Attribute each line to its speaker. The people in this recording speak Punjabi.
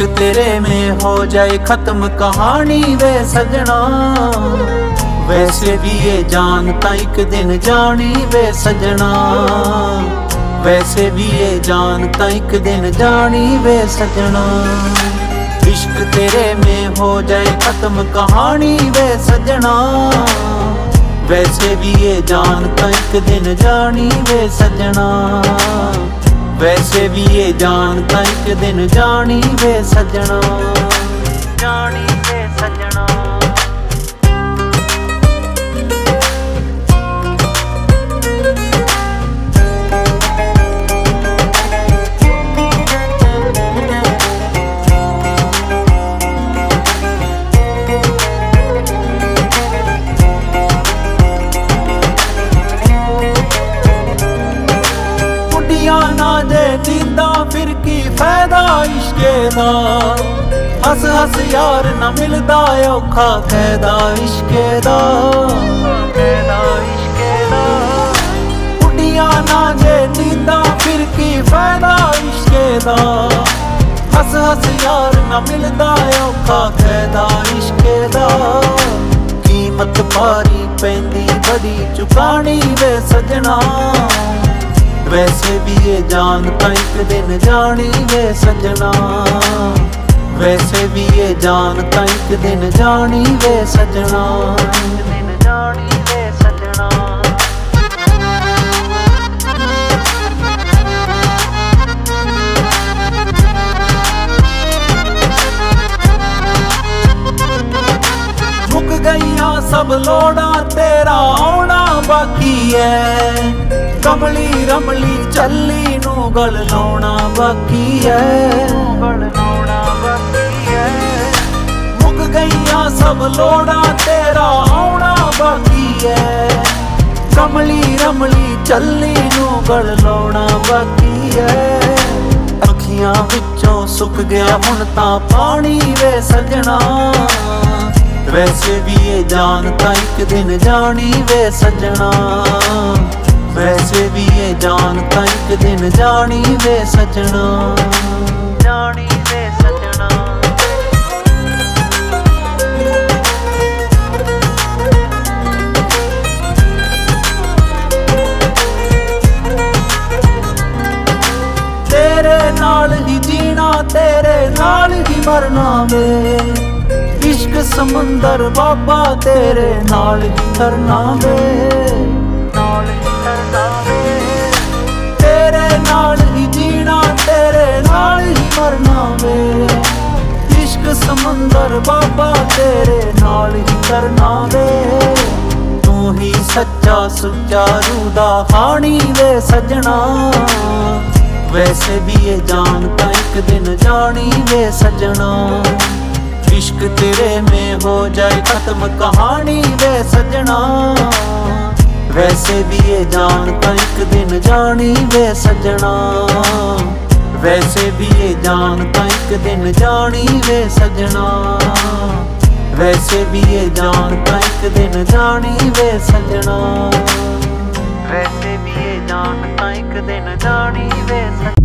Speaker 1: इश्क तेरे में हो जाए खत्म कहानी वे सजना वैसे भी ये जानता एक दिन जानी वे सजना वैसे भी ये जानता एक दिन जानी वे सजना इश्क तेरे में हो जाए खत्म कहानी वे सजना वैसे भी ये जानता एक दिन जानी वे सजना ਵੈਸੇ ਵੀ ਇਹ ਜਾਣ ਤਾਂ ਇੱਕ ਦਿਨ ਜਾਣੀ ਵੇ ਸੱਜਣਾ। ਜਾਣੀ ਵੇ ਸੱਜਣਾ। ਦੇ ਨੀਂਦਾ ਫਿਰ ਕੀ ਫਾਇਦਾ ਇਸ਼ਕੇ ਦਾ ਹੱਸ ਹੱਸ ਯਾਰ ਨਾ ਮਿਲਦਾ ਔਖਾ ਕਹਿਦਾ ਇਸ਼ਕੇ ਦਾ ਕਹਿਦਾ ਇਸ਼ਕੇ ਕੁੜੀਆਂ ਨਾ ਜੇ ਨੀਂਦਾ ਫਿਰ ਕੀ ਫਾਇਦਾ ਇਸ਼ਕੇ ਦਾ ਹੱਸ ਹੱਸ ਯਾਰ ਨਾ ਮਿਲਦਾ ਔਖਾ ਕਹਿਦਾ ਇਸ਼ਕੇ ਦਾ ਕੀਮਤ ਭਾਰੀ ਪੈਂਦੀ ਬੜੀ ਚੁਕਾਣੀ ਵੇ ਸਜਣਾ। ਵੈਸੇ ਵੀ ਇਹ ਜਾਣਤਾ ਇੱਕ ਦਿਨ ਜਾਣੀ ਵੇ ਸੱਜਣਾ। ਵੈਸੇ ਵੀ ਇਹ ਤਾਂ ਇੱਕ ਦਿਨ ਜਾਣੀ ਵੇ ਸੱਜਣਾ ਇੱਕ ਦਿਨ ਜਾਣੀ ਵੇ ਸਜਣਾ। ਮੁੱਕ ਗਈਆਂ ਸਭ ਲੋੜਾਂ ਤੇਰਾ ਆਉਣਾ ਬਾਕੀ ਐ। ਕਮਲੀ ਰਮਲੀ ਚੱਲੀ ਨੂੰ ਗਲ ਲਾਉਣਾ ਬਾਕੀ ਐ। ਗਲ ਲਾਉਣਾ ਬਾਕੀ ਐ। ਮੁੱਕ ਗਈਆਂ ਸਭ ਲੋੜਾਂ ਤੇਰਾ ਆਉਣਾ ਬਾਕੀ ਐ। ਕਮਲੀ ਰਮਲੀ ਚੱਲੀ ਨੂੰ ਗਲ ਲਾਉਣਾ ਬਾਕੀ ਐ। ਅੱਖੀਆਂ ਵਿੱਚੋਂ ਸੁੱਕ ਗਿਆ ਹੁਣ ਤਾਂ ਪਾਣੀ ਵੇ ਸਜਣਾ। ਵੈਸੇ ਵੀ ਇਹ ਜਾਣਤਾ ਇੱਕ ਦਿਨ ਜਾਣੀ ਵੇ ਸਜਣਾ। ਵੈਸੇ ਵੀ ਇਹ ਜਾਣਤਾ ਇੱਕ ਦਿਨ ਜਾਣੀ ਵੇ ਸਜਣਾ। ਜਾਣੀ ਵੇ ਸਜਣਾ। ਤੇਰੇ ਨਾਲ ਹੀ ਜੀਣਾ, ਤੇਰੇ ਨਾਲ ਹੀ ਮਰਨਾ ਵੇ। ਸਮੁੰਦਰ ਬਾਬਾ ਤੇਰੇ ਨਾਲ ਹੀ ਤਰਨਾ ਵੇ ਨਾਲ ਹੀ ਤਰਨਾ ਵੇ ਤੇਰੇ ਨਾਲ ਹੀ ਜੀਣਾ, ਤੇਰੇ ਨਾਲ ਹੀ ਮਰਨਾ ਵੇ। ਇਸ਼ਕ ਸਮੁੰਦਰ ਬਾਬਾ ਤੇਰੇ ਨਾਲ ਹੀ ਤਰਨਾ ਵੇ ਤੂੰ ਹੀ ਸੱਚਾ ਸੁੱਚਾ ਰੂਹ ਦਾ ਹਾਣੀ ਵੇ ਸਜਣਾ। ਵੈਸੇ ਵੀ ਇਹ ਜਾਣ ਤਾਂ ਇੱਕ ਦਿਨ ਜਾਣੀ ਵੇ ਸਜਣਾ। इश्क तेरे में हो जाए खत्म कहानी वे सजना वैसे भी ये जानता एक दिन जानी वे सजना वैसे भी ये जानता एक दिन जानी वे सजना वैसे भी ये जानता एक दिन जानी वे सजना वैसे भी ये जानता एक दिन जानी वे सजना